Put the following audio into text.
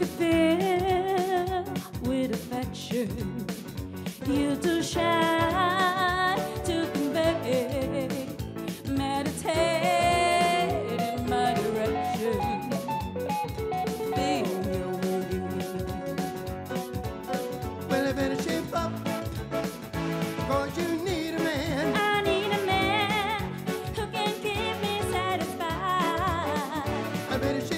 if you fill with affection, you too shy to convey. Meditate in my direction. Be your way. Well, I better shape up, cause you need a man. I need a man who can keep me satisfied. I better shape